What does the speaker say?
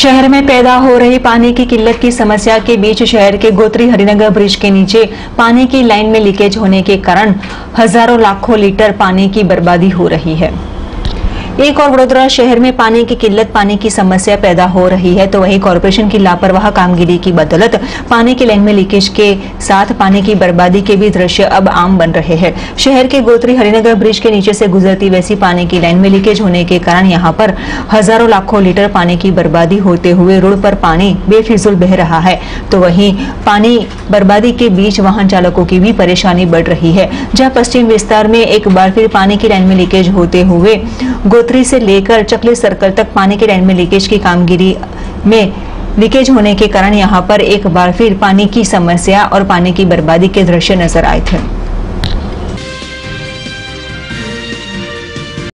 शहर में पैदा हो रही पानी की किल्लत की समस्या के बीच शहर के गोत्री हरिनगर ब्रिज के नीचे पानी की लाइन में लीकेज होने के कारण हज़ारों लाखों लीटर पानी की बर्बादी हो रही है। एक और वडोदरा शहर में पानी की किल्लत, पानी की समस्या पैदा हो रही है तो वहीं कॉरपोरेशन की लापरवाह कामगिरी की बदौलत पानी की लाइन में लीकेज के साथ पानी की बर्बादी के भी दृश्य अब आम बन रहे हैं। शहर के गोत्री हरिनगर ब्रिज के नीचे से गुजरती वैसी पानी की लाइन में लीकेज होने के कारण यहाँ पर हज़ारों लाखों लीटर पानी की बर्बादी होते हुए रोड पर पानी बेफिजुल बह रहा है। तो वहीं पानी बर्बादी के बीच वाहन चालकों की भी परेशानी बढ़ रही है। जहाँ पश्चिम विस्तार में एक बार फिर पानी की लाइन में लीकेज होते हुए गोत्री से लेकर चकली सर्कल तक पानी के लाइन में लीकेज की कामगिरी में लीकेज होने के कारण यहाँ पर एक बार फिर पानी की समस्या और पानी की बर्बादी के दृश्य नज़र आए थे।